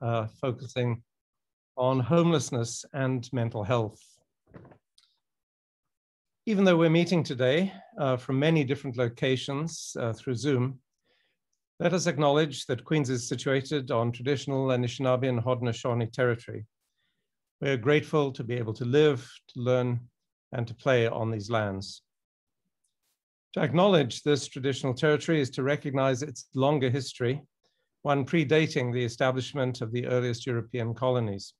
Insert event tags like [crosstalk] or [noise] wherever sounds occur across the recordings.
uh, focusing on homelessness and mental health. Even though we're meeting today uh, from many different locations uh, through Zoom, let us acknowledge that Queens is situated on traditional Anishinaabe and Haudenosaunee territory. We're grateful to be able to live, to learn, and to play on these lands. To acknowledge this traditional territory is to recognize its longer history, one predating the establishment of the earliest European colonies.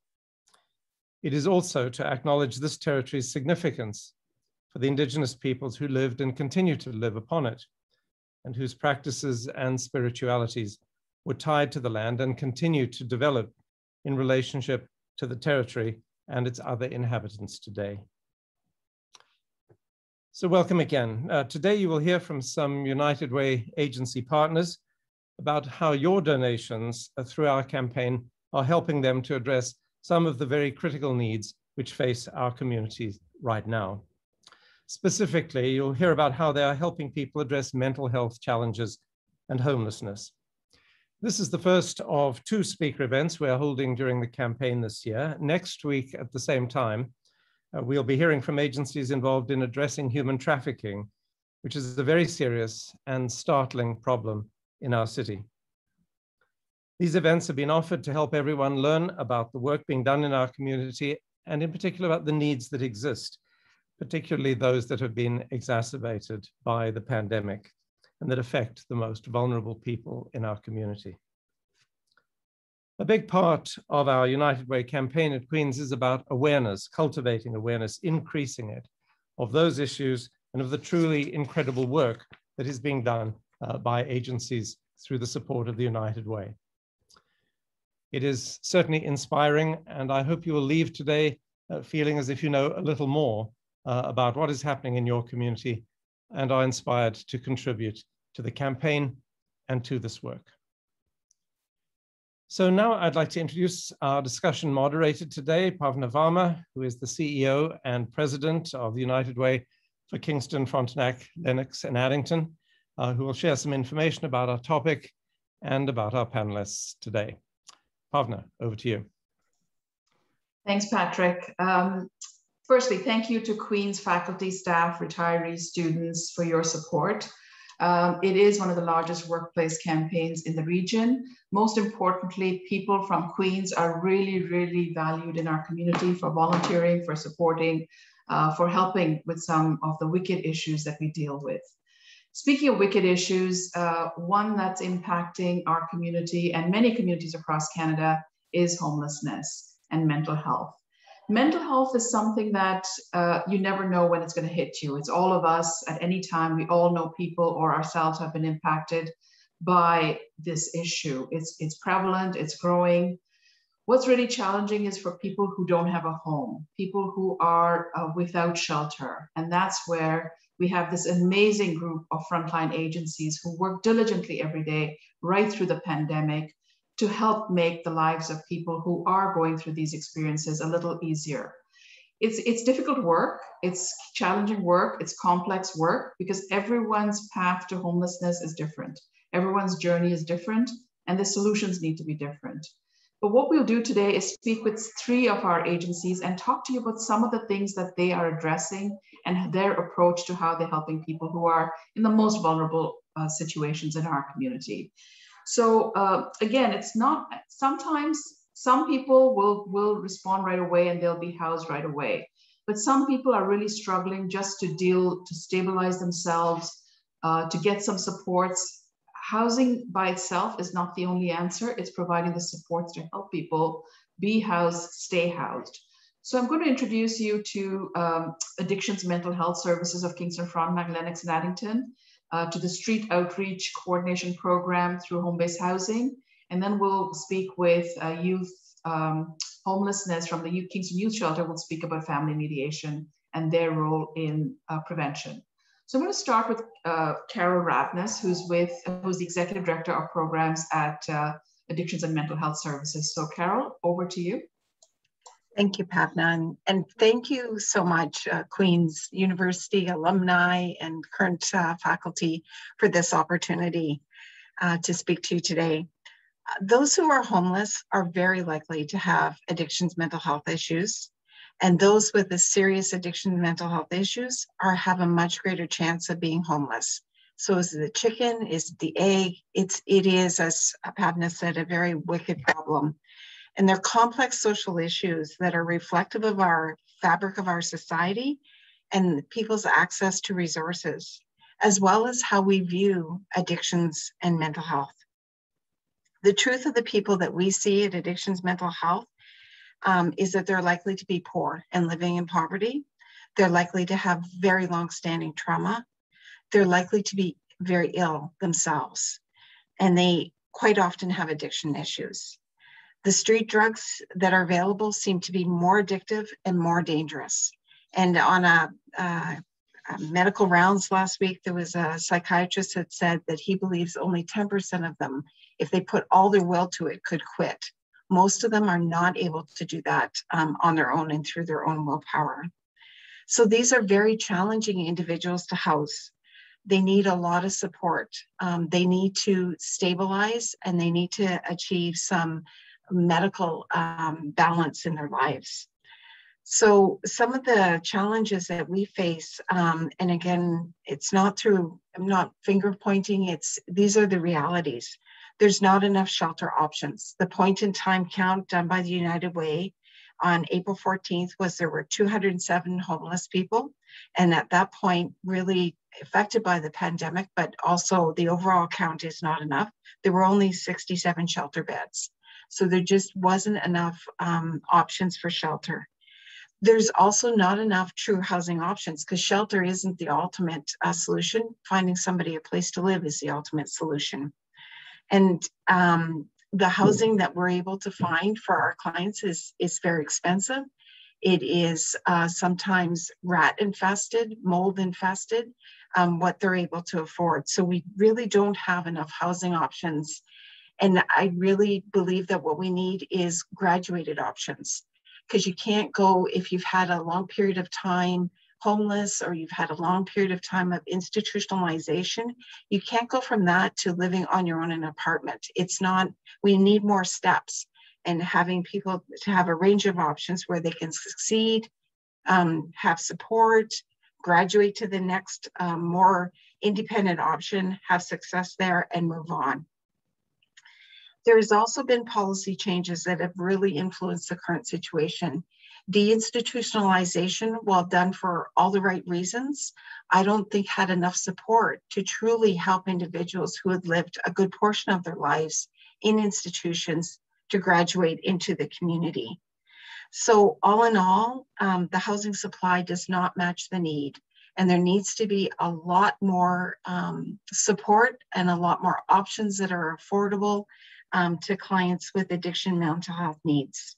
It is also to acknowledge this territory's significance for the indigenous peoples who lived and continue to live upon it, and whose practices and spiritualities were tied to the land and continue to develop in relationship to the territory and its other inhabitants today. So welcome again. Uh, today you will hear from some United Way agency partners about how your donations uh, through our campaign are helping them to address some of the very critical needs which face our communities right now. Specifically, you'll hear about how they are helping people address mental health challenges and homelessness. This is the first of two speaker events we're holding during the campaign this year. Next week at the same time, uh, we'll be hearing from agencies involved in addressing human trafficking, which is a very serious and startling problem in our city. These events have been offered to help everyone learn about the work being done in our community and in particular about the needs that exist, particularly those that have been exacerbated by the pandemic and that affect the most vulnerable people in our community. A big part of our United Way campaign at Queen's is about awareness, cultivating awareness, increasing it of those issues and of the truly incredible work that is being done uh, by agencies through the support of the United Way. It is certainly inspiring, and I hope you will leave today uh, feeling as if you know a little more uh, about what is happening in your community and are inspired to contribute to the campaign and to this work. So now I'd like to introduce our discussion moderator today, Bhavana Varma, who is the CEO and President of the United Way for Kingston, Frontenac, Lennox, and Addington, uh, who will share some information about our topic and about our panelists today. Bhavana, over to you. Thanks, Patrick. Um, firstly, thank you to Queen's faculty, staff, retirees, students for your support. Um, it is one of the largest workplace campaigns in the region. Most importantly, people from Queens are really, really valued in our community for volunteering, for supporting, uh, for helping with some of the wicked issues that we deal with. Speaking of wicked issues, uh, one that's impacting our community and many communities across Canada is homelessness and mental health. Mental health is something that uh, you never know when it's going to hit you. It's all of us at any time. We all know people or ourselves have been impacted by this issue. It's, it's prevalent, it's growing. What's really challenging is for people who don't have a home, people who are uh, without shelter. And that's where we have this amazing group of frontline agencies who work diligently every day, right through the pandemic, to help make the lives of people who are going through these experiences a little easier. It's, it's difficult work, it's challenging work, it's complex work because everyone's path to homelessness is different. Everyone's journey is different, and the solutions need to be different. But what we'll do today is speak with three of our agencies and talk to you about some of the things that they are addressing and their approach to how they're helping people who are in the most vulnerable uh, situations in our community. So uh, again, it's not, sometimes some people will, will respond right away and they'll be housed right away. But some people are really struggling just to deal, to stabilize themselves, uh, to get some supports housing by itself is not the only answer. It's providing the supports to help people be housed, stay housed. So I'm going to introduce you to um, Addictions Mental Health Services of Kingston, Frontenac, Lennox, and Addington, uh, to the Street Outreach Coordination Program through Home Base Housing, and then we'll speak with uh, youth um, homelessness from the youth, Kingston Youth Shelter. We'll speak about family mediation and their role in uh, prevention. So I'm going to start with uh, Carol Ravnaas, who's with who's the executive director of programs at uh, Addictions and Mental Health Services. So Carol, over to you. Thank you, Bhavana, and, and thank you so much, uh, Queen's University alumni and current uh, faculty for this opportunity uh, to speak to you today. those who are homeless are very likely to have addictions, mental health issues. And those with a serious addiction mental health issues are have a much greater chance of being homeless. So is the chicken? Is the egg? It's it is, as Bhavana said, a very wicked problem. And they're complex social issues that are reflective of our fabric of our society and people's access to resources, as well as how we view addictions and mental health. The truth of the people that we see at Addictions Mental Health um, is that they're likely to be poor and living in poverty. They're likely to have very long-standing trauma. They're likely to be very ill themselves. And they quite often have addiction issues. The street drugs that are available seem to be more addictive and more dangerous. And on a, a medical rounds last week, there was a psychiatrist that said that he believes only 10% of them, if they put all their will to it, could quit. Most of them are not able to do that um, on their own and through their own willpower. So these are very challenging individuals to house. They need a lot of support. Um, they need to stabilize and they need to achieve some medical um, balance in their lives. So some of the challenges that we face, um, and again, it's not through, I'm not finger pointing, it's, these are the realities. There's not enough shelter options. The point in time count done by the United Way on April 14th was there were 207 homeless people. And at that point, really affected by the pandemic, but also the overall count is not enough. There were only 67 shelter beds. So there just wasn't enough um, options for shelter. There's also not enough true housing options because shelter isn't the ultimate uh, solution. Finding somebody a place to live is the ultimate solution. And um, the housing that we're able to find for our clients is, is very expensive. It is uh, sometimes rat infested, mold infested, um, what they're able to afford. So we really don't have enough housing options and I really believe that what we need is graduated options because you can't go if you've had a long period of time homeless or you've had a long period of time of institutionalization, you can't go from that to living on your own in an apartment. It's not, we need more steps and having people to have a range of options where they can succeed, um, have support, graduate to the next um, more independent option, have success there, and move on. There has also been policy changes that have really influenced the current situation. Deinstitutionalization, while done for all the right reasons, I don't think had enough support to truly help individuals who had lived a good portion of their lives in institutions to graduate into the community. So all in all, um, the housing supply does not match the need. And there needs to be a lot more um, support and a lot more options that are affordable um, to clients with addiction mental health needs.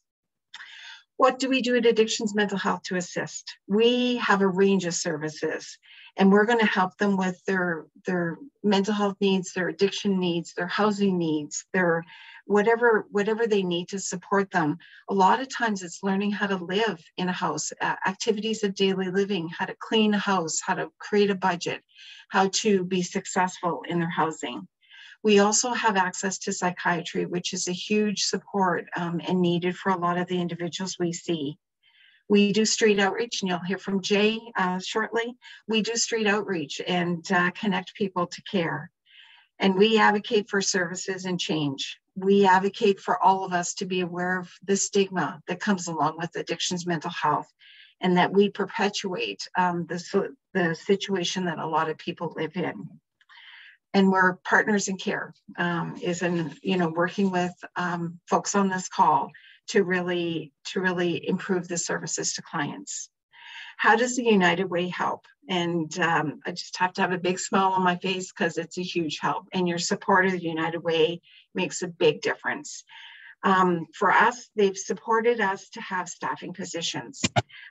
What do we do at Addictions Mental Health to assist? We have a range of services and we're going to help them with their, their mental health needs, their addiction needs, their housing needs, their whatever whatever they need to support them. A lot of times it's learning how to live in a house, uh, activities of daily living, how to clean a house, how to create a budget, how to be successful in their housing. We also have access to psychiatry, which is a huge support um, and needed for a lot of the individuals we see. We do street outreach, and you'll hear from Jay uh, shortly. We do street outreach and uh, connect people to care. And we advocate for services and change. We advocate for all of us to be aware of the stigma that comes along with addictions, mental health, and that we perpetuate um, the, the situation that a lot of people live in and we're partners in care um, is in you know working with um, folks on this call to really to really improve the services to clients how does the united way help and um, i just have to have a big smile on my face because it's a huge help and your support of the united way makes a big difference um, for us, they've supported us to have staffing positions.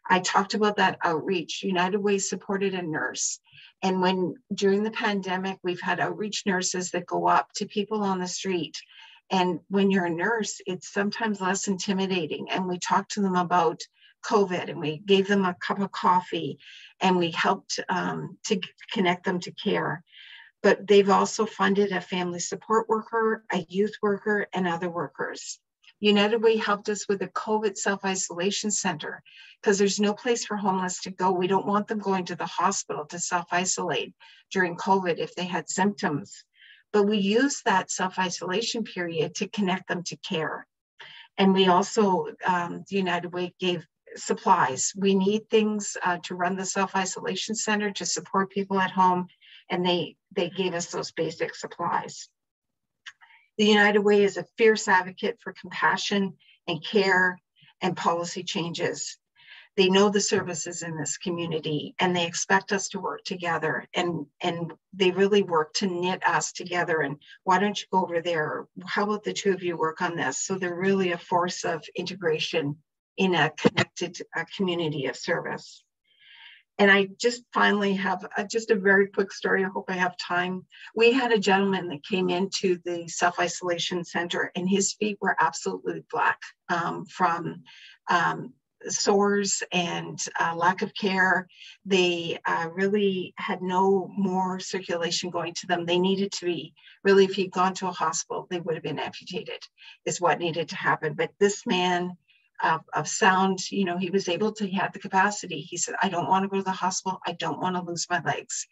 I talked about that outreach. United Way supported a nurse. And when during the pandemic, we've had outreach nurses that go up to people on the street. And when you're a nurse, it's sometimes less intimidating. And we talked to them about COVID and we gave them a cup of coffee and we helped um, to connect them to care. but they've also funded a family support worker, a youth worker, and other workers. United Way helped us with a COVID self isolation center because there's no place for homeless to go. We don't want them going to the hospital to self isolate during COVID if they had symptoms. But we use that self isolation period to connect them to care. And we also, um, the United Way gave supplies. We need things uh, to run the self isolation center to support people at home, and they they gave us those basic supplies. The United Way is a fierce advocate for compassion and care and policy changes. They know the services in this community and they expect us to work together and, and they really work to knit us together. And why don't you go over there? How about the two of you work on this? So they're really a force of integration in a connected community of service. And I just finally have a, just a very quick story. I hope I have time. We had a gentleman that came into the self isolation center, and his feet were absolutely black um, from um, sores and uh, lack of care. They uh, really had no more circulation going to them. They needed to be really, if he'd gone to a hospital, they would have been amputated, is what needed to happen. But this man of, of sound, you know, he was able to, he had the capacity. He said, I don't want to go to the hospital. I don't want to lose my legs.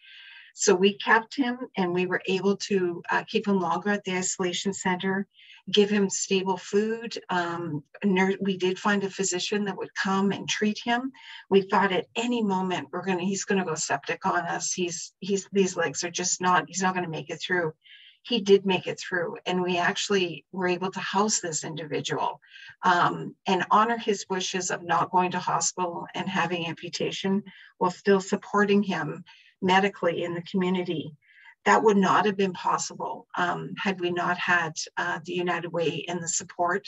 So we kept him and we were able to uh, keep him longer at the isolation center, give him stable food. Um, we did find a physician that would come and treat him. We thought at any moment we're gonna, he's gonna go septic on us. He's, he's, these legs are just not, he's not gonna make it through he did make it through and we actually were able to house this individual um, and honor his wishes of not going to hospital and having amputation while still supporting him medically in the community. That would not have been possible um, had we not had uh, the united way and the support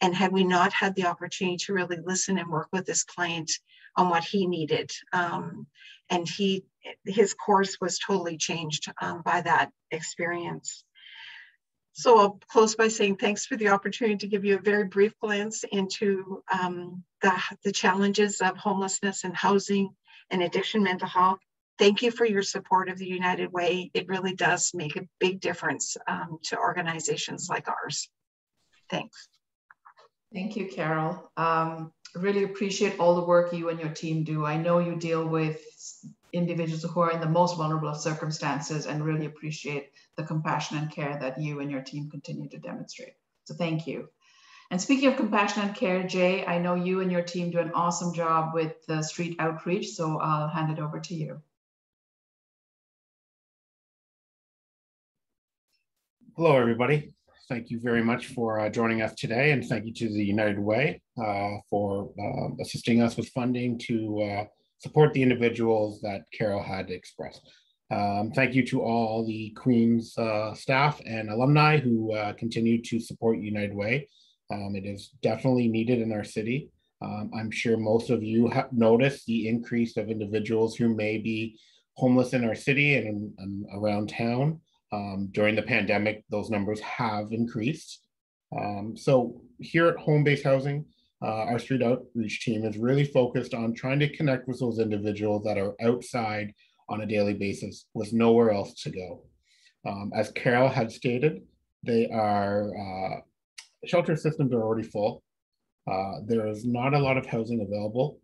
and had we not had the opportunity to really listen and work with this client on what he needed um, and he his course was totally changed um, by that experience. So I'll close by saying thanks for the opportunity to give you a very brief glance into um, the, the challenges of homelessness and housing and addiction mental health. Thank you for your support of the United Way. It really does make a big difference um, to organizations like ours. Thanks. Thank you, Carol. Um, really appreciate all the work you and your team do. I know you deal with individuals who are in the most vulnerable of circumstances and really appreciate the compassion and care that you and your team continue to demonstrate. So thank you. And speaking of compassion and care, Jay, I know you and your team do an awesome job with the street outreach, so I'll hand it over to you. Hello, everybody. Thank you very much for uh, joining us today, and thank you to the United Way uh, for uh, assisting us with funding to uh, support the individuals that Carol had expressed. Um, thank you to all the Queen's uh, staff and alumni who uh, continue to support United Way. Um, it is definitely needed in our city. Um, I'm sure most of you have noticed the increase of individuals who may be homeless in our city and, and around town. Um, during the pandemic, those numbers have increased. Um, so here at Home Base Housing, uh, our street outreach team is really focused on trying to connect with those individuals that are outside on a daily basis with nowhere else to go. Um, as Carol had stated, they are uh, shelter systems are already full. Uh, there is not a lot of housing available,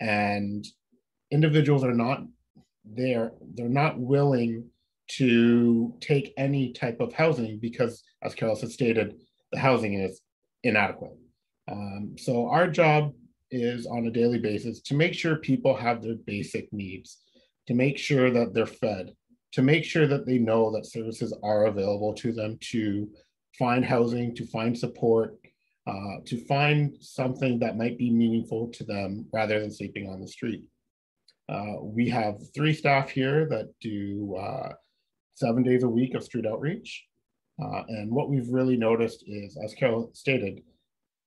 and individuals are not there. They're not willing to take any type of housing because, as Carol has stated, the housing is inadequate. Um, so our job is on a daily basis to make sure people have their basic needs, to make sure that they're fed, to make sure that they know that services are available to them to find housing, to find support, uh, to find something that might be meaningful to them rather than sleeping on the street. Uh, we have three staff here that do uh, seven days a week of street outreach. Uh, and what we've really noticed is, as Carol stated,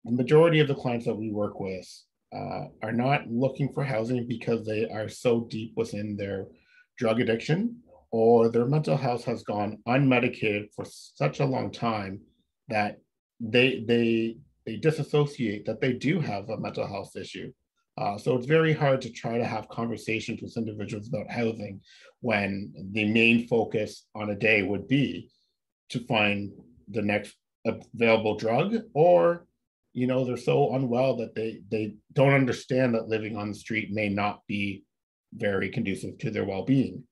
the majority of the clients that we work with uh, are not looking for housing because they are so deep within their drug addiction or their mental health has gone unmedicated for such a long time that they they they disassociate that they do have a mental health issue. Uh, so it's very hard to try to have conversations with individuals about housing when the main focus on a day would be to find the next available drug or you know they're so unwell that they they don't understand that living on the street may not be very conducive to their well-being.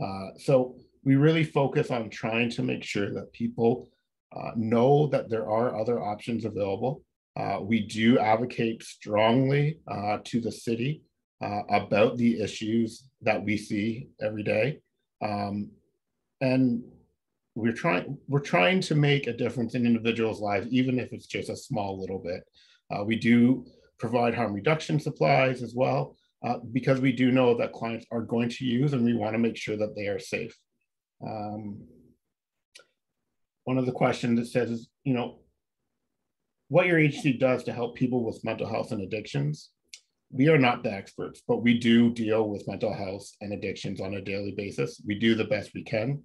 Uh, so we really focus on trying to make sure that people uh, know that there are other options available. Uh, we do advocate strongly uh, to the city uh, about the issues that we see every day. Um, and we're trying we're trying to make a difference in individuals' lives, even if it's just a small little bit. Uh, we do provide harm reduction supplies as well, uh, because we do know that clients are going to use, and we want to make sure that they are safe. Um, one of the questions that says is, you know, what your agency does to help people with mental health and addictions. We are not the experts, but we do deal with mental health and addictions on a daily basis. We do the best we can.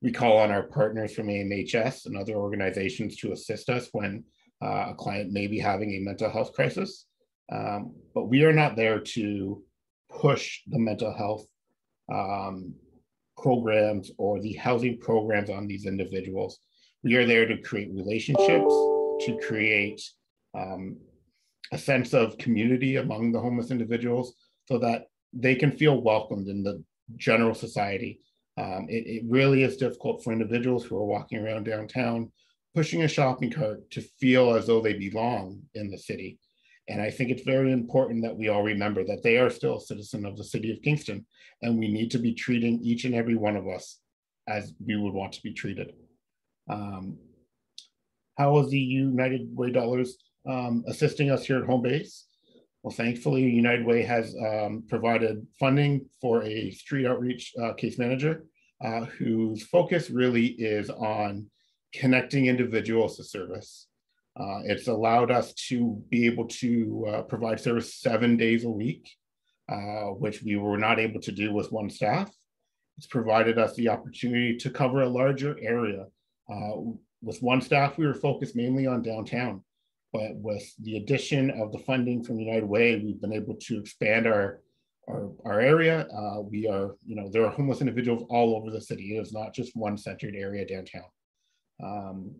We call on our partners from AMHS and other organizations to assist us when uh, a client may be having a mental health crisis. Um, but we are not there to push the mental health um, programs or the housing programs on these individuals. We are there to create relationships, to create um, a sense of community among the homeless individuals so that they can feel welcomed in the general society um, it, it really is difficult for individuals who are walking around downtown pushing a shopping cart to feel as though they belong in the city. And I think it's very important that we all remember that they are still a citizen of the city of Kingston, and we need to be treating each and every one of us as we would want to be treated. Um, how is the United Way dollars um, assisting us here at home base? Well, thankfully, United Way has um, provided funding for a street outreach uh, case manager uh, whose focus really is on connecting individuals to service. Uh, it's allowed us to be able to uh, provide service seven days a week, uh, which we were not able to do with one staff. It's provided us the opportunity to cover a larger area. Uh, with one staff, we were focused mainly on downtown. But with the addition of the funding from United Way, we've been able to expand our our, our area. Uh, we are, you know, there are homeless individuals all over the city. It is not just one centered area downtown. Um,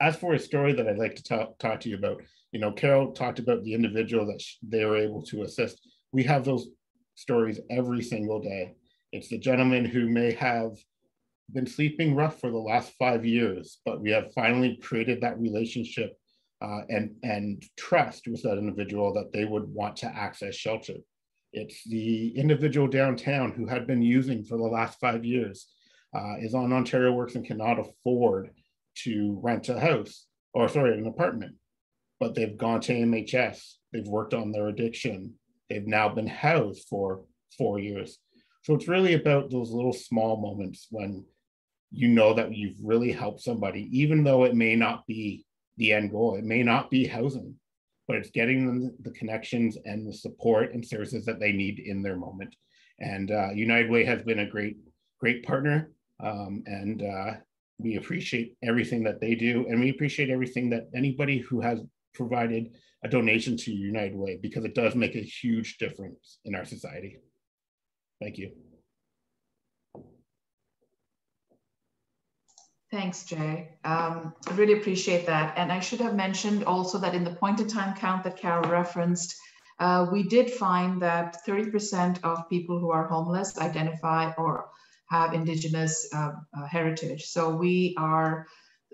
as for a story that I'd like to talk, talk to you about, you know, Carol talked about the individual that they were able to assist. We have those stories every single day. It's the gentleman who may have been sleeping rough for the last five years, but we have finally created that relationship uh, and, and trust with that individual that they would want to access shelter. It's the individual downtown who had been using for the last five years, uh, is on Ontario Works and cannot afford to rent a house or sorry, an apartment, but they've gone to MHS, they've worked on their addiction, they've now been housed for four years. So it's really about those little small moments when you know that you've really helped somebody, even though it may not be the end goal. It may not be housing, but it's getting them the connections and the support and services that they need in their moment. And uh, United Way has been a great, great partner. Um, and uh, we appreciate everything that they do. And we appreciate everything that anybody who has provided a donation to United Way because it does make a huge difference in our society. Thank you. Thanks, Jay. Um, I really appreciate that. And I should have mentioned also that in the point in time count that Carol referenced, uh, we did find that 30% of people who are homeless identify or have Indigenous uh, uh, heritage. So we are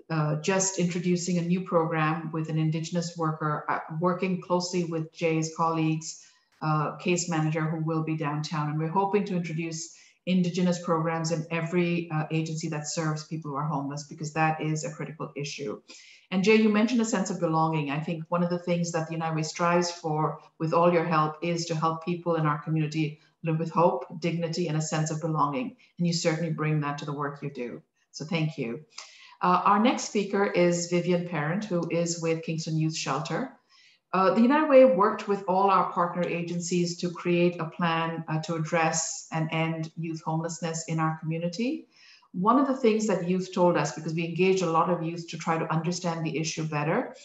uh, just introducing a new program with an Indigenous worker, uh, working closely with Jay's colleagues, uh, case manager who will be downtown. And we're hoping to introduce indigenous programs in every uh, agency that serves people who are homeless because that is a critical issue. And Jay, you mentioned a sense of belonging. I think one of the things that the United Way strives for with all your help is to help people in our community live with hope, dignity, and a sense of belonging. And you certainly bring that to the work you do. So thank you. Uh, our next speaker is Vivienne Parent, who is with Kingston Youth Shelter. Uh, the United Way worked with all our partner agencies to create a plan uh, to address and end youth homelessness in our community. One of the things that youth told us, because we engaged a lot of youth to try to understand the issue better,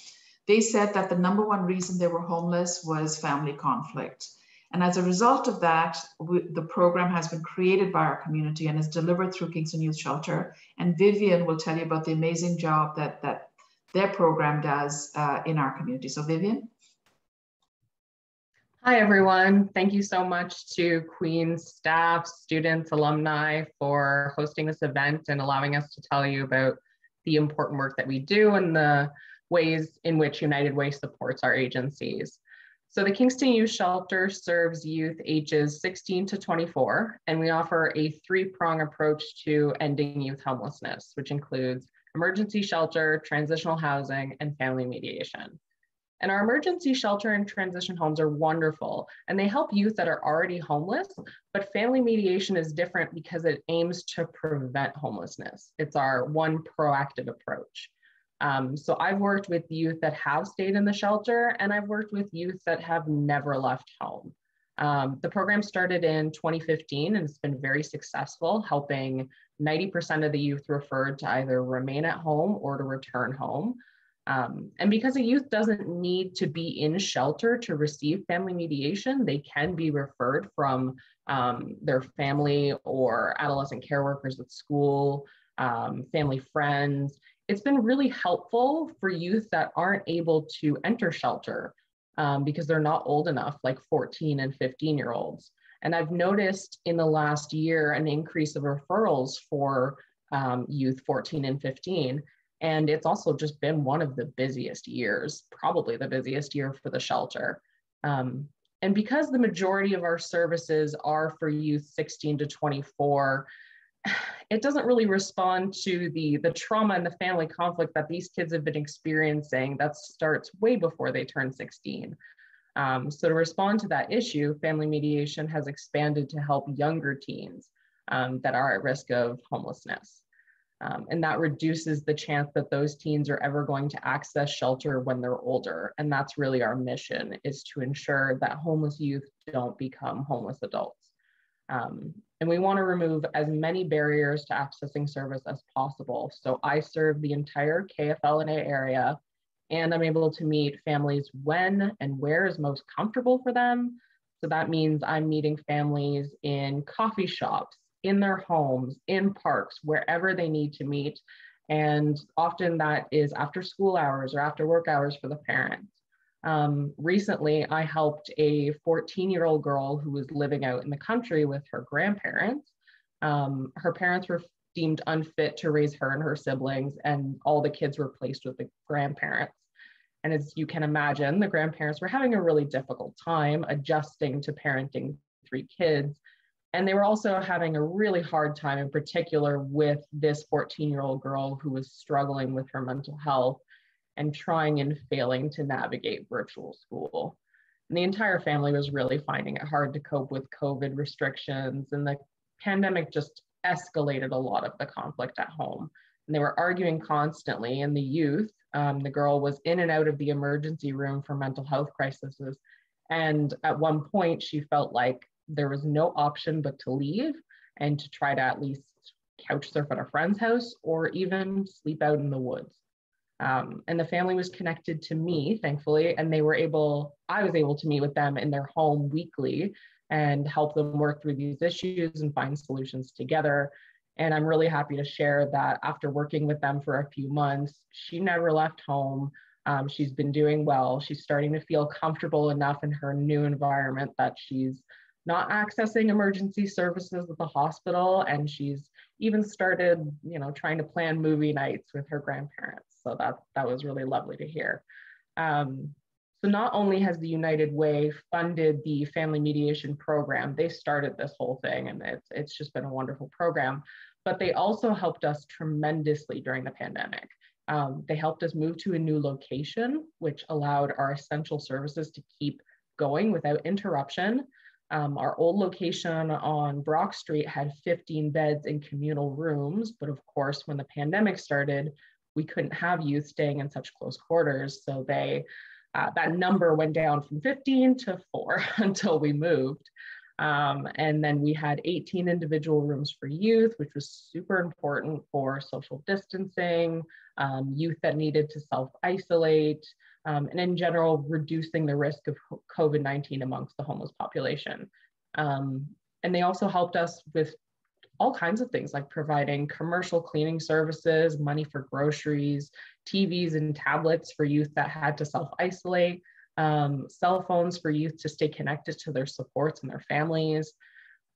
they said that the number one reason they were homeless was family conflict. And as a result of that, we, the program has been created by our community and is delivered through Kingston Youth Shelter. And Vivienne will tell you about the amazing job that, that their program does uh, in our community. So Vivienne? Hi, everyone. Thank you so much to Queen's staff, students, alumni for hosting this event and allowing us to tell you about the important work that we do and the ways in which United Way supports our agencies. So the Kingston Youth Shelter serves youth ages 16 to 24, and we offer a three-prong approach to ending youth homelessness, which includes emergency shelter, transitional housing, and family mediation. And our emergency shelter and transition homes are wonderful and they help youth that are already homeless, but family mediation is different because it aims to prevent homelessness. It's our one proactive approach. Um, so I've worked with youth that have stayed in the shelter and I've worked with youth that have never left home. Um, the program started in 2015 and it's been very successful, helping 90% of the youth referred to either remain at home or to return home. Um, and because a youth doesn't need to be in shelter to receive family mediation, they can be referred from um, their family or adolescent care workers at school, um, family friends. It's been really helpful for youth that aren't able to enter shelter um, because they're not old enough, like 14 and 15 year olds. And I've noticed in the last year an increase of referrals for um, youth 14 and 15 and it's also just been one of the busiest years, probably the busiest year for the shelter. Um, and because the majority of our services are for youth 16 to 24, [sighs] it doesn't really respond to the, the trauma and the family conflict that these kids have been experiencing that starts way before they turn 16. Um, so to respond to that issue, family mediation has expanded to help younger teens um, that are at risk of homelessness. Um, and that reduces the chance that those teens are ever going to access shelter when they're older. And that's really our mission is to ensure that homeless youth don't become homeless adults. Um, and we want to remove as many barriers to accessing service as possible. So I serve the entire KFL&A area and I'm able to meet families when and where is most comfortable for them. So that means I'm meeting families in coffee shops, in their homes, in parks, wherever they need to meet. And often that is after school hours or after work hours for the parents. Um, recently, I helped a 14 year old girl who was living out in the country with her grandparents. Um, her parents were deemed unfit to raise her and her siblings, and all the kids were placed with the grandparents. And as you can imagine, the grandparents were having a really difficult time adjusting to parenting three kids and they were also having a really hard time, in particular, with this 14 year old girl who was struggling with her mental health and trying and failing to navigate virtual school. And the entire family was really finding it hard to cope with COVID restrictions, and the pandemic just escalated a lot of the conflict at home. And they were arguing constantly, and the youth, um, the girl was in and out of the emergency room for mental health crises. And at one point, she felt like there was no option but to leave and to try to at least couch surf at a friend's house or even sleep out in the woods. Um, and the family was connected to me, thankfully, and they were able, I was able to meet with them in their home weekly and help them work through these issues and find solutions together. And I'm really happy to share that after working with them for a few months, she never left home. Um, she's been doing well. She's starting to feel comfortable enough in her new environment that she's not accessing emergency services at the hospital and she's even started you know trying to plan movie nights with her grandparents. So that that was really lovely to hear. Um, so not only has the united way funded the family mediation program they started this whole thing and it's, it's just been a wonderful program but they also helped us tremendously during the pandemic. Um, they helped us move to a new location which allowed our essential services to keep going without interruption um, our old location on Brock Street had 15 beds in communal rooms, but of course, when the pandemic started, we couldn't have youth staying in such close quarters. So they, uh, that number went down from 15 to four [laughs] until we moved. Um, and then we had 18 individual rooms for youth, which was super important for social distancing, um, youth that needed to self isolate, um, and in general, reducing the risk of COVID-19 amongst the homeless population. Um, and they also helped us with all kinds of things like providing commercial cleaning services, money for groceries, TVs and tablets for youth that had to self-isolate, um, cell phones for youth to stay connected to their supports and their families.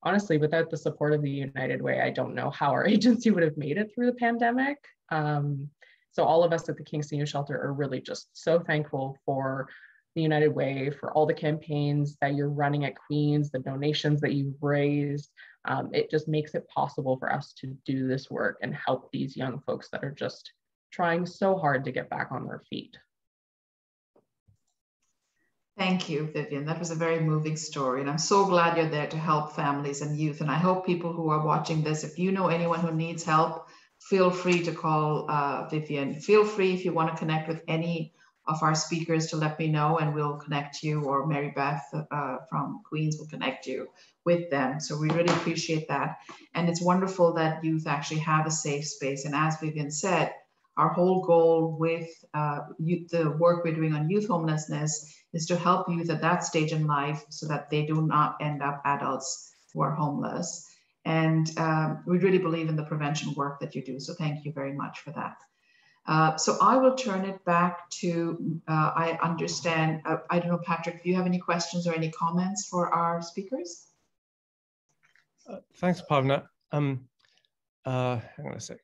Honestly, without the support of the United Way, I don't know how our [laughs] agency would have made it through the pandemic. Um, so all of us at the Kingston Youth Shelter are really just so thankful for the United Way, for all the campaigns that you're running at Queens, the donations that you've raised. Um, it just makes it possible for us to do this work and help these young folks that are just trying so hard to get back on their feet. Thank you, Vivienne. That was a very moving story. And I'm so glad you're there to help families and youth. And I hope people who are watching this, if you know anyone who needs help, feel free to call uh, Vivienne. Feel free if you want to connect with any of our speakers to let me know and we'll connect you or Mary Beth uh, from Queens will connect you with them. So we really appreciate that. And it's wonderful that youth actually have a safe space. And as Vivienne said, our whole goal with uh, youth, the work we're doing on youth homelessness is to help youth at that stage in life so that they do not end up adults who are homeless. And um, we really believe in the prevention work that you do. So thank you very much for that. Uh, so I will turn it back to, uh, I understand, uh, I don't know, Patrick, do you have any questions or any comments for our speakers? Uh, thanks, Bhavana. Um, uh, hang on a sec.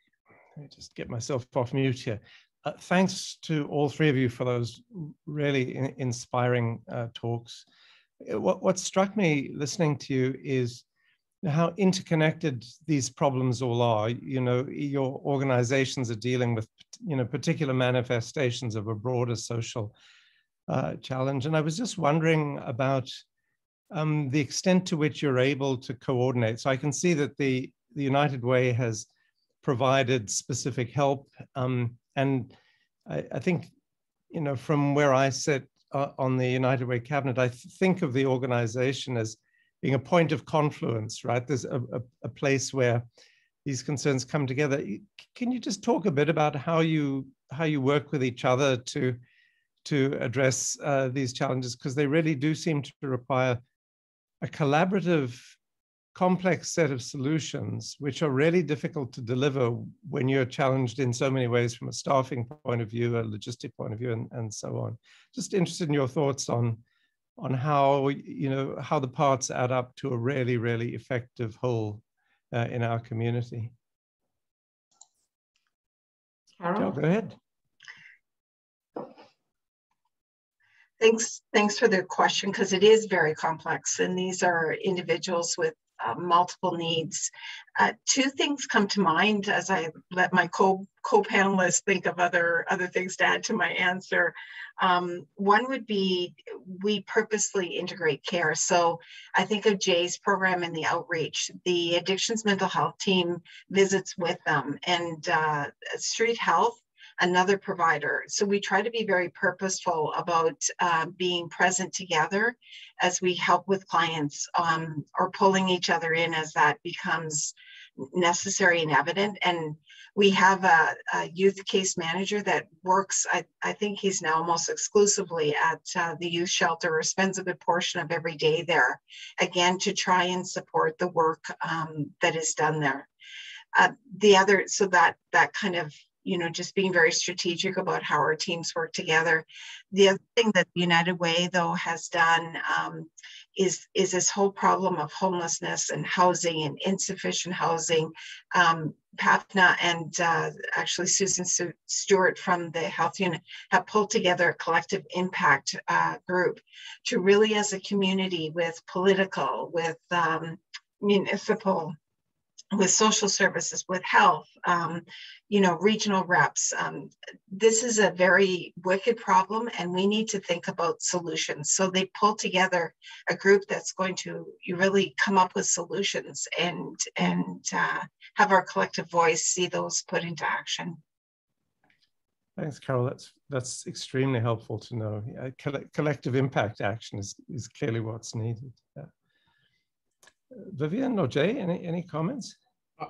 Let me just get myself off mute here. Uh, thanks to all three of you for those really in inspiring talks. What, what struck me listening to you is how interconnected these problems all are. You know, your organizations are dealing with, you know, particular manifestations of a broader social uh, challenge. And I was just wondering about um, the extent to which you're able to coordinate. So I can see that the, the United Way has provided specific help. Um, and I, I, think, you know, from where I sit uh, on the United Way cabinet, I think of the organization as being a point of confluence, right? There's a, a, a, place where these concerns come together. Can you just talk a bit about how you how you work with each other to to address uh, these challenges? Because they really do seem to require a collaborative, complex set of solutions, which are really difficult to deliver when you're challenged in so many ways from a staffing point of view, a logistic point of view, and, and so on. Just interested in your thoughts on on how you know how the parts add up to a really really effective whole uh, in our community. Carol, go ahead. Thanks, thanks for the question because it is very complex, and these are individuals with uh, multiple needs. Uh, two things come to mind as I let my co co-panelists think of other other things to add to my answer. Um, one would be we purposely integrate care. So I think of Jay's program in the outreach. The addictions mental health team visits with them, and uh, Street Health another provider. So we try to be very purposeful about uh, being present together as we help with clients um, or pulling each other in as that becomes necessary and evident. And we have a, a youth case manager that works, I, I, think he's now almost exclusively at uh, the youth shelter or spends a good portion of every day there, again, to try and support the work um, that is done there. Uh, the other, so that that kind of you know, just being very strategic about how our teams work together. The other thing that United Way, though, has done um, is, is this whole problem of homelessness and housing and insufficient housing. Um, Bhavana and uh, actually Susan Stewart from the health unit have pulled together a collective impact uh, group to really, as a community, with political, with um, municipal, with social services, with health, um, you know, regional reps. Um, this is a very wicked problem, and we need to think about solutions. So they pull together a group that's going to really come up with solutions and and uh, have our collective voice see those put into action. Thanks, Carol. That's that's extremely helpful to know. Yeah, collective impact action is, is clearly what's needed. Yeah. Vivienne or Jay, any, any comments?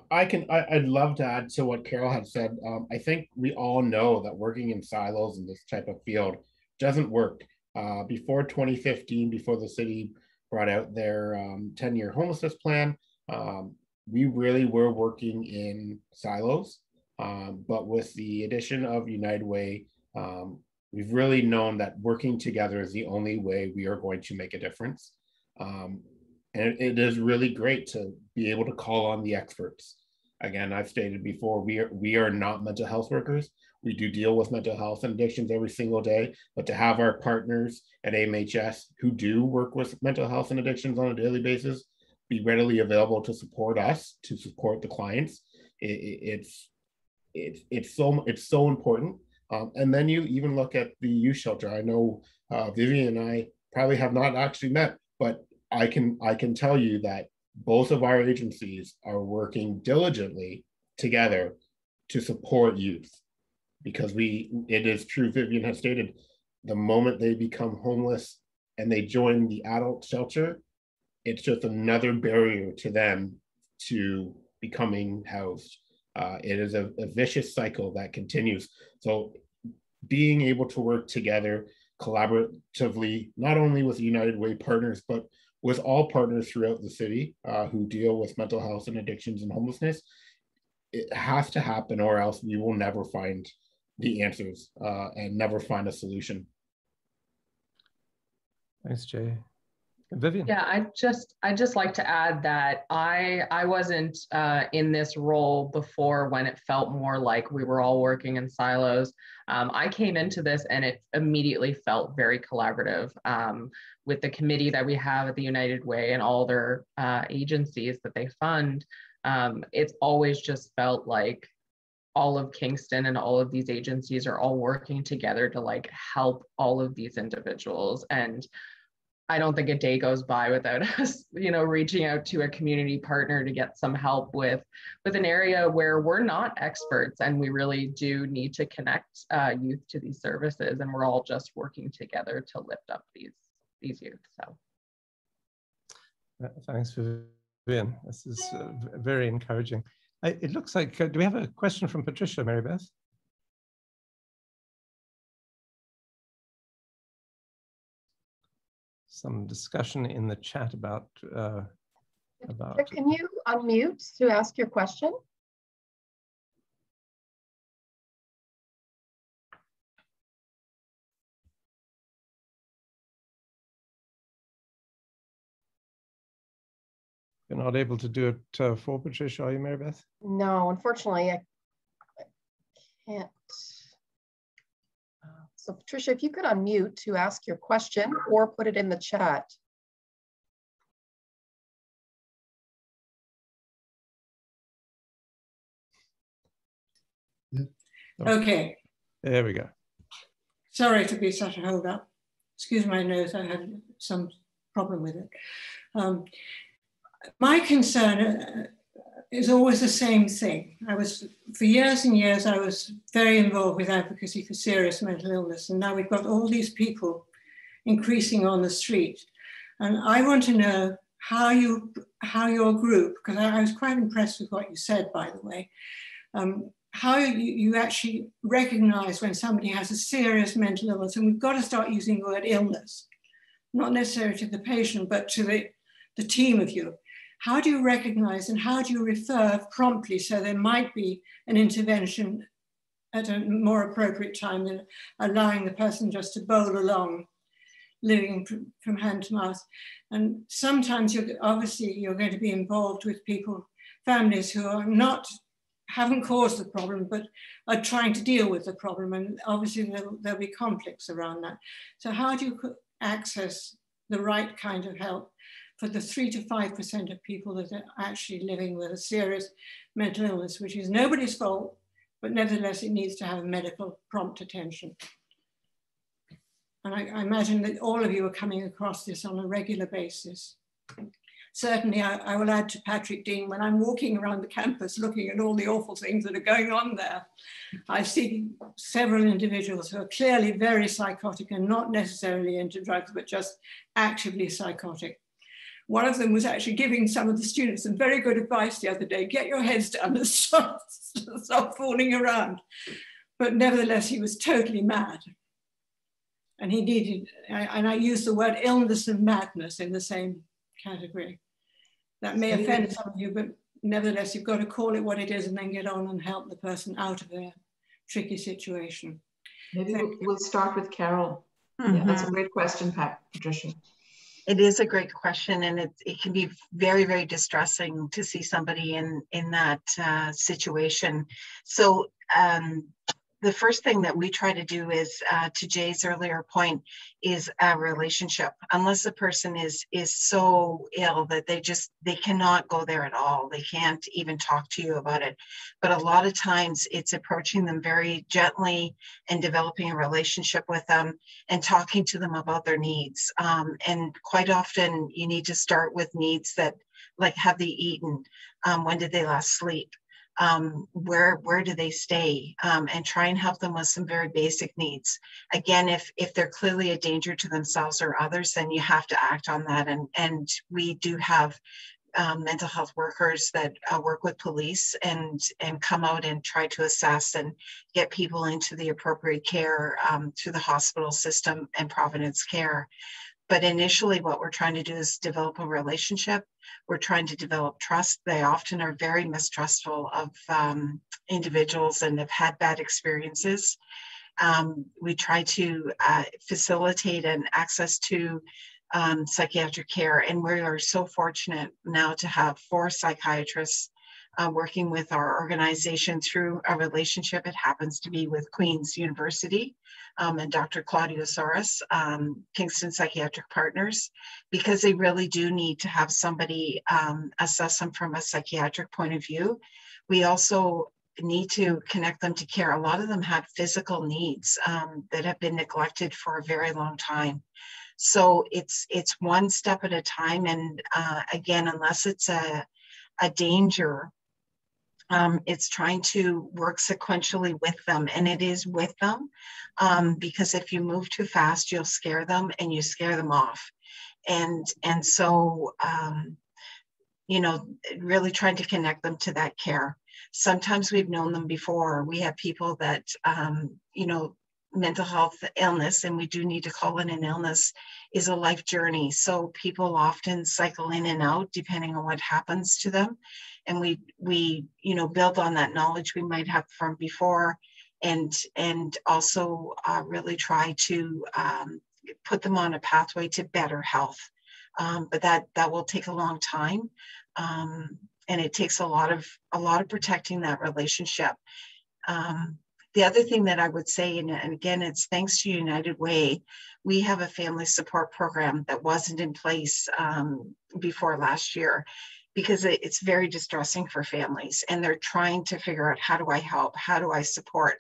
I can. I, would love to add to what Carol had said. Um, I think we all know that working in silos in this type of field doesn't work. Uh, before 2015, before the city brought out their 10-year um, homelessness plan, um, we really were working in silos. Um, but with the addition of United Way, um, we've really known that working together is the only way we are going to make a difference. And it is really great to be able to call on the experts. Again, I've stated before, we are, we are not mental health workers. We do deal with mental health and addictions every single day, but to have our partners at AMHS who do work with mental health and addictions on a daily basis be readily available to support us, to support the clients, it, it, it's it's it's so it's so important. Um, and then you even look at the youth shelter. I know uh, Vivienne and I probably have not actually met, but I can I can tell you that both of our agencies are working diligently together to support youth. Because we it is true Vivienne has stated the moment they become homeless and they join the adult shelter it's just another barrier to them to becoming housed. Uh, it is a, a vicious cycle that continues. So being able to work together collaboratively not only with united way partners but with all partners throughout the city uh, who deal with mental health and addictions and homelessness. It has to happen, or else we will never find the answers uh, and never find a solution. Thanks, Jay. Vivienne. Yeah, I just I just like to add that I I wasn't uh, in this role before when it felt more like we were all working in silos. Um, I came into this and it immediately felt very collaborative um, with the committee that we have at the United Way and all their uh, agencies that they fund. Um, it's always just felt like all of Kingston and all of these agencies are all working together to like help all of these individuals and I don't think a day goes by without [laughs] us, you know, reaching out to a community partner to get some help with with an area where we're not experts, and we really do need to connect uh, youth to these services, and we're all just working together to lift up these these youth. So, thanks, for Vivienne. This is uh, very encouraging. I, it looks like. Uh, do we have a question from Patricia, Mary some discussion in the chat about uh, about. Can you unmute to ask your question? You're not able to do it uh, for Patricia, are you, Mary Beth? No, unfortunately, I, I can't. So Patricia, if you could unmute to ask your question or put it in the chat. Okay. There we go. Sorry to be such a hold up. Excuse my nose, I had some problem with it. Um, my concern is always the same thing. I was, for years and years, I was very involved with advocacy for serious mental illness. And now we've got all these people increasing on the street. And I want to know how you, how your group, because I, I, was quite impressed with what you said, by the way, um, how you, you actually recognize when somebody has a serious mental illness. And we've got to start using the word illness, not necessarily to the patient, but to the, the team of you how do you recognize and how do you refer promptly so there might be an intervention at a more appropriate time than allowing the person just to bowl along, living from hand to mouth. And sometimes you're obviously you're going to be involved with people, families who are not haven't caused the problem, but are trying to deal with the problem. And obviously there'll, there'll be conflicts around that. So how do you access the right kind of help for the three to 5% of people that are actually living with a serious mental illness, which is nobody's fault, but nevertheless, it needs to have medical prompt attention. And I, I imagine that all of you are coming across this on a regular basis. Certainly, I, I will add to Patrick Deane, when I'm walking around the campus looking at all the awful things that are going on there, I see several individuals who are clearly very psychotic and not necessarily into drugs, but just actively psychotic. One of them was actually giving some of the students some very good advice the other day get your heads down and [laughs] stop, stop fooling around. But nevertheless, he was totally mad. and he needed, and I use the word illness and madness in the same category. That may offend some of you, but nevertheless, you've got to call it what it is and then get on and help the person out of their tricky situation. Maybe we'll, we'll, start with Carol. Mm -hmm. Yeah, that's a great question, Pat, Patricia. It is a great question, and it, it can be very, very distressing to see somebody in in that uh, situation. So um, the first thing that we try to do is uh, to jay's earlier point is a relationship. Unless a person is is so ill that they just they cannot go there at all. They can't even talk to you about it. But a lot of times it's approaching them very gently and developing a relationship with them and talking to them about their needs. Um, and quite often you need to start with needs that like have they eaten? Um, when did they last sleep um, where where do they stay um, and try and help them with some very basic needs. Again if if they're clearly a danger to themselves or others then you have to act on that and and we do have um, mental health workers that uh, work with police and and come out and try to assess and get people into the appropriate care um, through the hospital system and providence care but initially what we're trying to do is develop a relationship. We're trying to develop trust. They often are very mistrustful of um, individuals and have had bad experiences. Um, we try to uh, facilitate an access to um, psychiatric care and we are so fortunate now to have four psychiatrists uh, working with our organization through a relationship. It happens to be with Queen's University um, and Dr. Claudio Soros, um, Kingston Psychiatric Partners, because they really do need to have somebody um, assess them from a psychiatric point of view. We also need to connect them to care. A lot of them have physical needs um, that have been neglected for a very long time. So it's it's one step at a time, and uh, again, unless it's a a danger um, it's trying to work sequentially with them and it is with them um, because if you move too fast you'll scare them and you scare them off. And and so um, you know really trying to connect them to that care. Sometimes we've known them before. We have people that um, you know mental health illness and we do need to call it an illness is a life journey. So people often cycle in and out depending on what happens to them and we we you know build on that knowledge we might have from before and and also uh, really try to um, put them on a pathway to better health. Um, but that that will take a long time um, and it takes a lot of a lot of protecting that relationship. Um, the other thing that I would say, and, and, again, it's thanks to United Way, we have a family support program that wasn't in place um, before last year because it's very distressing for families and they're trying to figure out how do I help, how do I support.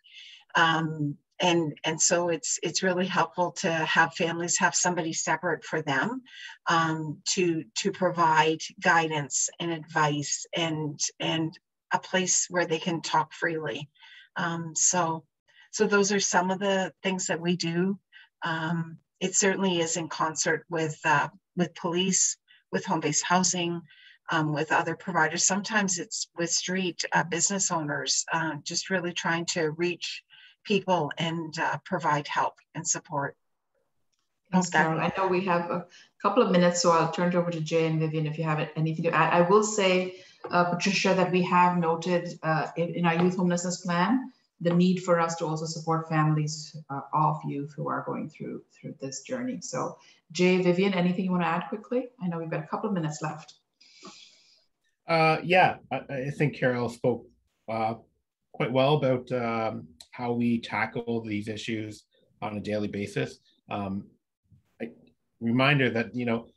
Um, and and so it's it's really helpful to have families have somebody separate for them um, to to provide guidance and advice and and a place where they can talk freely. Um, so so those are some of the things that we do. Um, it certainly is in concert with uh, with police, with Home Base Housing, um, with other providers. Sometimes it's with street uh, business owners, uh, just really trying to reach people and uh, provide help and support. Thanks, Carol. I know we have a couple of minutes, so I'll turn it over to Jay and Vivienne if you have anything to add. I will say, uh, Patricia, that we have noted uh, in, in, our youth homelessness plan the need for us to also support families uh, of youth who are going through through this journey. So, Jay, Vivienne, anything you want to add quickly? I know we've got a couple of minutes left. Uh, yeah, I, I, think Carol spoke uh, quite well about um, how we tackle these issues on a daily basis. Um, I, reminder that you know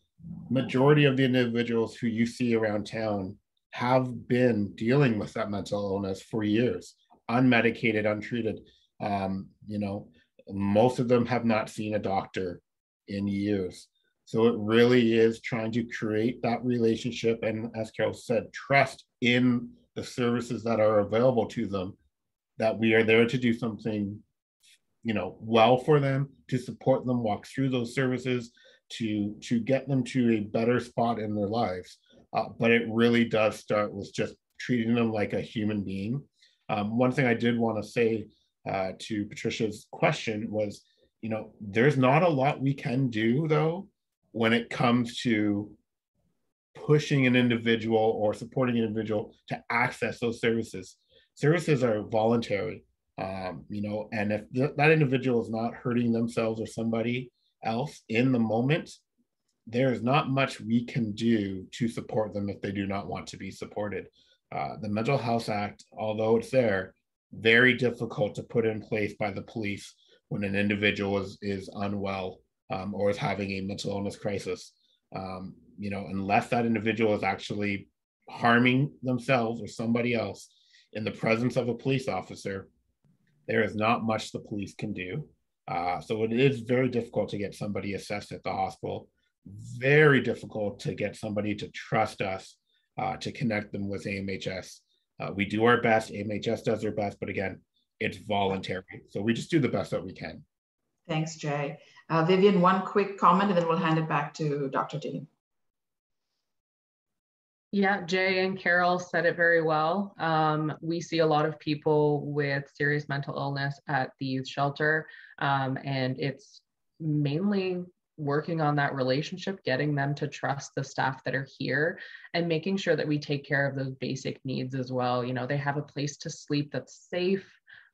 majority of the individuals who you see around town have been dealing with that mental illness for years, unmedicated, untreated. Um, you know, most of them have not seen a doctor in years. So it really is trying to create that relationship and, as Carol said, trust in the services that are available to them, that we are there to do something, you know, well for them, to support them, walk through those services, to to get them to a better spot in their lives. Uh, but it really does start with just treating them like a human being. Um, one thing I did want to say uh, to Patricia's question was you know, there's not a lot we can do though when it comes to pushing an individual or supporting an individual to access those services. Services are voluntary, um, you know, and if th- that individual is not hurting themselves or somebody else in the moment, there's not much we can do to support them if they do not want to be supported. Uh, the Mental Health Act, although it's there, very difficult to put in place by the police when an individual is, is unwell um, or is having a mental illness crisis. Um, you know, unless that individual is actually harming themselves or somebody else in the presence of a police officer, there is not much the police can do. Uh, so it is very difficult to get somebody assessed at the hospital. Very difficult to get somebody to trust us uh, to connect them with AMHS. Uh, we do our best. AMHS does their best, but again, it's voluntary. So we just do the best that we can. Thanks, Jay. Uh, Vivienne, one quick comment, and then we'll hand it back to Dr. Deane. Yeah, Jay and Carol said it very well. Um, we see a lot of people with serious mental illness at the youth shelter, um, and it's mainly working on that relationship, getting them to trust the staff that are here, and making sure that we take care of those basic needs as well. You know, they have a place to sleep that's safe,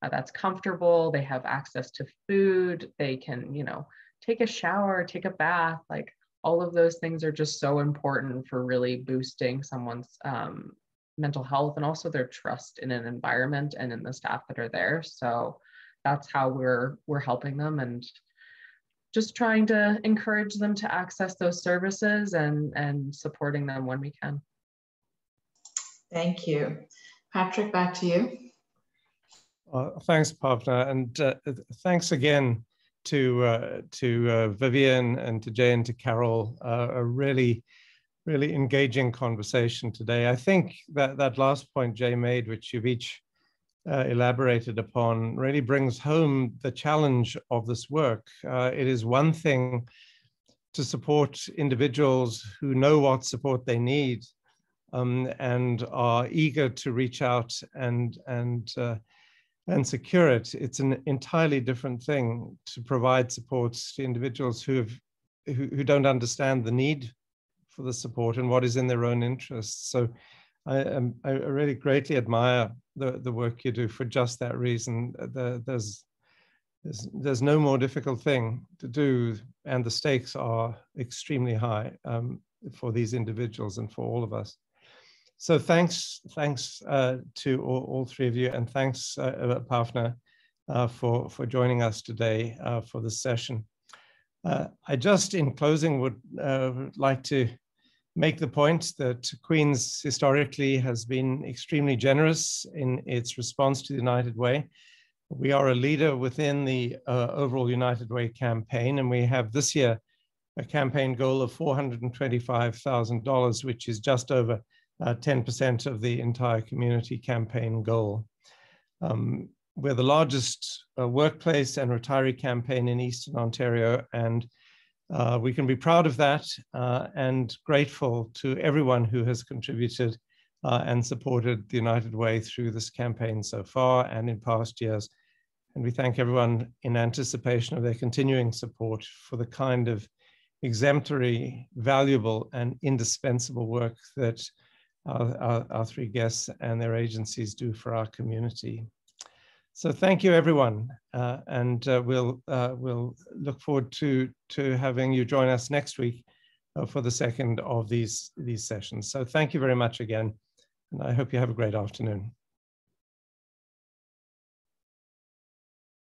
uh, that's comfortable, they have access to food, they can, you know, take a shower, take a bath, like all of those things are just so important for really boosting someone's um, mental health and also their trust in an environment and in the staff that are there. So that's how we're we're helping them and just trying to encourage them to access those services and and supporting them when we can. Thank you. Patrick back to you uh, thanks Bhavana and uh, thanks again to uh, to uh, Vivienne and to Jay and to Carol, uh, a really, really engaging conversation today. I think that that last point Jay made, which you've each uh, elaborated upon, really brings home the challenge of this work. It is one thing to support individuals who know what support they need um, and are eager to reach out and and and secure it, it's an entirely different thing to provide supports to individuals who have who, who don't understand the need for the support and what is in their own interests. So I, I really greatly admire the, the work you do for just that reason. The, there's, there's, there's no more difficult thing to do, and the stakes are extremely high um, for these individuals and for all of us. So thanks, thanks uh, to all, all, three of you, and thanks, uh, uh Bhavana, uh, for, for joining us today uh, for this session. Uh, I just, in closing, would like to make the point that Queen's historically has been extremely generous in its response to the United Way. We are a leader within the overall United Way campaign, and we have this year a campaign goal of $425,000, which is just over 10% uh, of the entire community campaign goal. Um, we're the largest uh, workplace and retiree campaign in Eastern Ontario, and uh, we can be proud of that uh, and grateful to everyone who has contributed uh, and supported the United Way through this campaign so far and in past years. And we thank everyone in anticipation of their continuing support for the kind of exemplary, valuable, and indispensable work that our, our, three guests and their agencies do for our community. So thank you, everyone. Uh, and uh, we'll, uh, we'll look forward to, to having you join us next week uh, for the second of these, these sessions. So thank you very much again. And I hope you have a great afternoon.